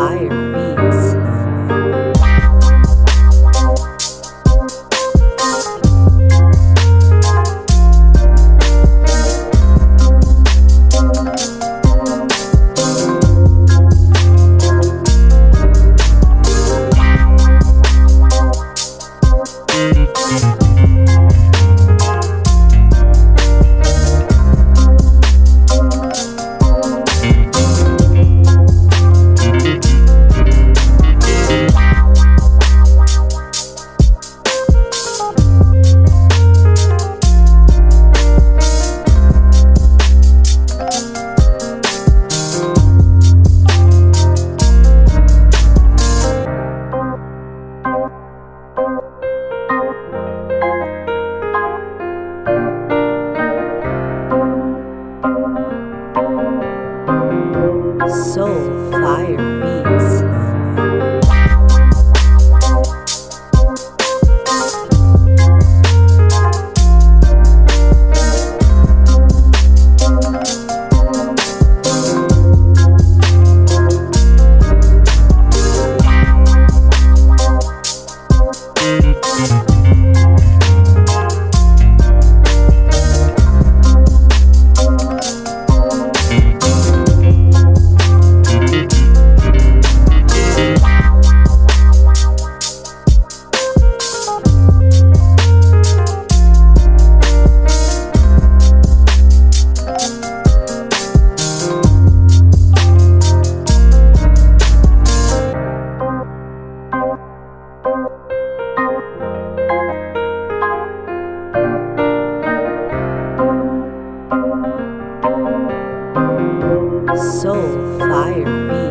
Fire Beats. We'll fire me. soul fire me.